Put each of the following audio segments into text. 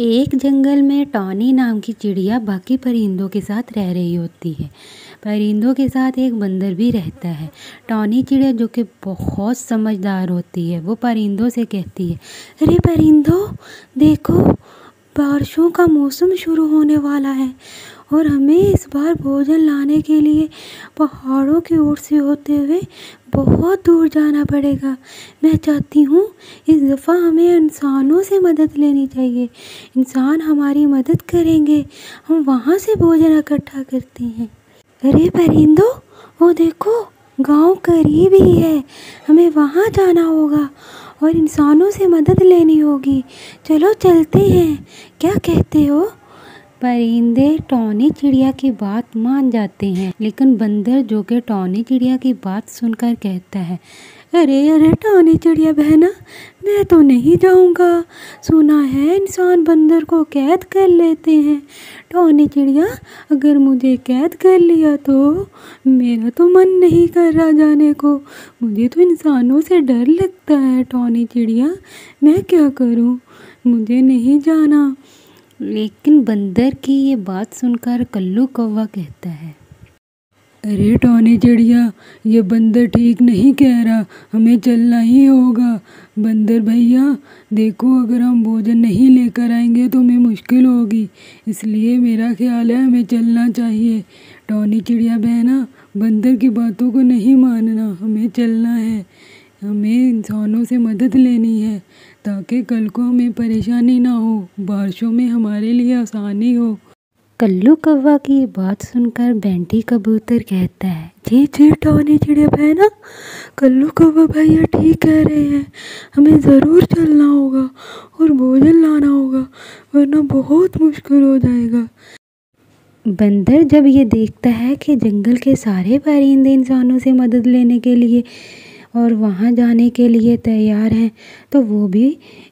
एक जंगल में टॉनी नाम की चिड़िया बाकी परिंदों के साथ रह रही होती है। परिंदों के साथ एक बंदर भी रहता है। टॉनी चिड़िया जो कि बहुत समझदार होती है, वो परिंदों से कहती है, अरे परिंदों, देखो, बारिशों का मौसम शुरू होने वाला है। और हमें इस बार भोजन लाने के लिए पहाड़ों की ओर से होते हुए बहुत दूर जाना पड़ेगा। मैं चाहती हूँ इस दफ़ा हमें इंसानों से मदद लेनी चाहिए। इंसान हमारी मदद करेंगे। हम वहाँ से भोजन इकट्ठा करते हैं। अरे परिंदो, वो देखो, गाँव करीब ही है। हमें वहाँ जाना होगा और इंसानों से मदद लेनी होगी। चलो चलते हैं। क्या कहते हो? परिंदे टॉनी चिड़िया की बात मान जाते हैं, लेकिन बंदर जो कि टॉनी चिड़िया की बात सुनकर कहता है, अरे अरे टॉनी चिड़िया बहना, मैं तो नहीं जाऊँगा। सुना है इंसान बंदर को कैद कर लेते हैं। टॉनी चिड़िया, अगर मुझे कैद कर लिया तो मेरा तो मन नहीं कर रहा जाने को। मुझे तो इंसानों से डर लगता है, टॉनी चिड़िया। मैं क्या करूँ? मुझे नहीं जाना। लेकिन बंदर की ये बात सुनकर कल्लू कौवा कहता है, अरे टॉनी चिड़िया, ये बंदर ठीक नहीं कह रहा, हमें चलना ही होगा। बंदर भैया, देखो, अगर हम भोजन नहीं लेकर आएँगे तो हमें मुश्किल होगी, इसलिए मेरा ख्याल है हमें चलना चाहिए। टॉनी चिड़िया बहना, बंदर की बातों को नहीं मानना, हमें चलना है। हमें इंसानों से मदद लेनी है ताकि कल को हमें परेशानी ना हो बारिशों में हमारे लिए आसानी हो। कल्लू कौवा की बात सुनकर बैंटी कबूतर कहता है जी जी टॉनी चिड़िया बहना कल्लू कौवा भैया ठीक कह रहे हैं हमें ज़रूर चलना होगा और भोजन लाना होगा वरना बहुत मुश्किल हो जाएगा। बंदर जब ये देखता है कि जंगल के सारे परिंदे इंसानों से मदद लेने के लिए और वहाँ जाने के लिए तैयार हैं। तो वो भी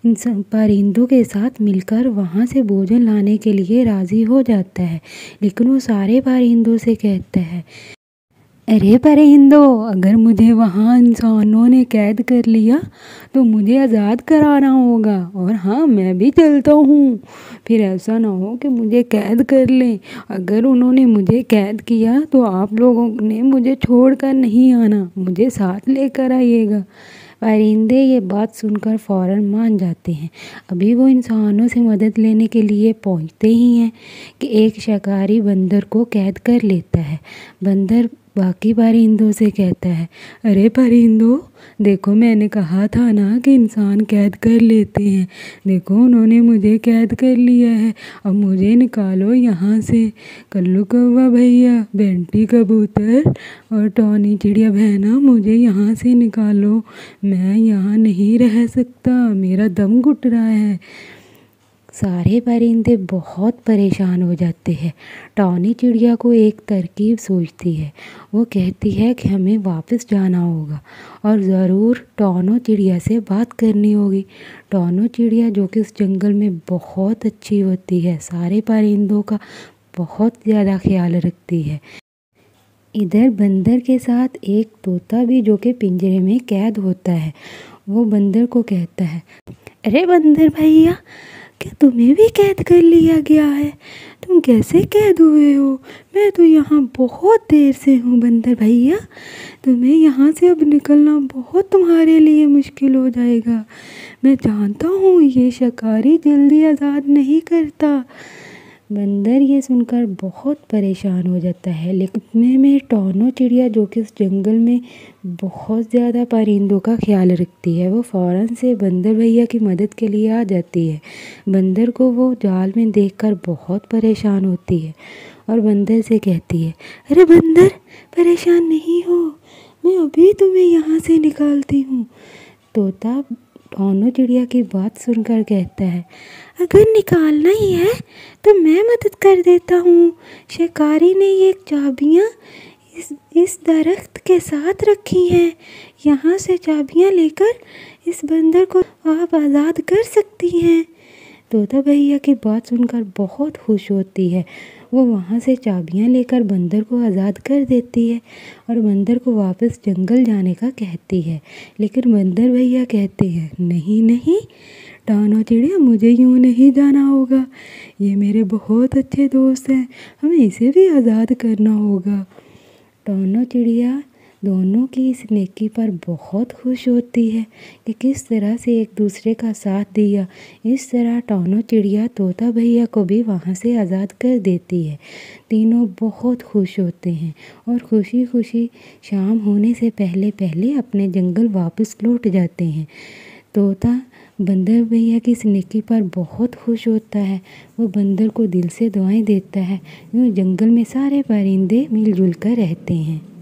इन परिंदों के साथ मिलकर वहाँ से भोजन लाने के लिए राज़ी हो जाता है। लेकिन वो सारे परिंदों से कहता है अरे परिंदो अगर मुझे वहाँ इंसानों ने कैद कर लिया तो मुझे आज़ाद कराना होगा। और हाँ मैं भी चलता हूँ। फिर ऐसा ना हो कि मुझे कैद कर लें। अगर उन्होंने मुझे कैद किया तो आप लोगों ने मुझे छोड़ कर नहीं आना। मुझे साथ लेकर आइएगा। परिंदे ये बात सुनकर फ़ौरन मान जाते हैं। अभी वो इंसानों से मदद लेने के लिए पहुँचते ही हैं कि एक शिकारी बंदर को कैद कर लेता है। बंदर बाकी परिंदों से कहता है, अरे परिंदो, देखो मैंने कहा था ना कि इंसान कैद कर लेते हैं। देखो उन्होंने मुझे कैद कर लिया है, अब मुझे निकालो यहाँ से। कल्लू कौवा भैया, बेंटी कबूतर और टॉनी चिड़िया बहना, मुझे यहाँ से निकालो। मैं यहाँ नहीं रह सकता, मेरा दम घुट रहा है। सारे परिंदे बहुत परेशान हो जाते हैं। टॉनी चिड़िया को एक तरकीब सोचती है। वो कहती है कि हमें वापस जाना होगा और ज़रूर टॉनो चिड़िया से बात करनी होगी। टॉनो चिड़िया जो कि उस जंगल में बहुत अच्छी होती है, सारे परिंदों का बहुत ज़्यादा ख्याल रखती है। इधर बंदर के साथ एक तोता भी जो कि पिंजरे में कैद होता है, वो बंदर को कहता है, अरे बंदर भैया क्या तुम्हें भी कैद कर लिया गया है? तुम कैसे कैद हुए हो? मैं तो यहाँ बहुत देर से हूँ बंदर भैया। तुम्हें यहाँ से अब निकलना बहुत तुम्हारे लिए मुश्किल हो जाएगा। मैं जानता हूँ ये शिकारी जल्दी आज़ाद नहीं करता। बंदर ये सुनकर बहुत परेशान हो जाता है। लेकिन इतने में टॉनो चिड़िया जो कि उस जंगल में बहुत ज़्यादा परिंदों का ख्याल रखती है, वो फ़ौरन से बंदर भैया की मदद के लिए आ जाती है। बंदर को वो जाल में देखकर बहुत परेशान होती है और बंदर से कहती है, अरे बंदर, परेशान नहीं हो। मैं अभी तुम्हें यहाँ से निकालती हूँ। तोता टोनो चिड़िया की बात सुनकर कहता है, अगर निकालना ही है तो मैं मदद कर देता हूँ। शिकारी ने ये चाबियाँ इस इस दरख्त के साथ रखी हैं। यहाँ से चाबियाँ लेकर इस बंदर को आप आज़ाद कर सकती हैं। तोता भैया की बात सुनकर बहुत खुश होती है। वो वहाँ से चाबियाँ लेकर बंदर को आज़ाद कर देती है और बंदर को वापस जंगल जाने का कहती है। लेकिन बंदर भैया कहते हैं, नहीं नहीं, टानो चिड़िया, मुझे यूँ नहीं जाना होगा। ये मेरे बहुत अच्छे दोस्त हैं, हमें इसे भी आज़ाद करना होगा। टानो चिड़िया दोनों की इस नेकी पर बहुत खुश होती है कि किस तरह से एक दूसरे का साथ दिया। इस तरह टोनो चिड़िया तोता भैया को भी वहाँ से आज़ाद कर देती है। तीनों बहुत खुश होते हैं और खुशी खुशी शाम होने से पहले पहले अपने जंगल वापस लौट जाते हैं। तोता बंदर भैया की इस नेकी पर बहुत खुश होता है। वो बंदर को दिल से दुआएँ देता है। यूँ जंगल में सारे परिंदे मिलजुल कर रहते हैं।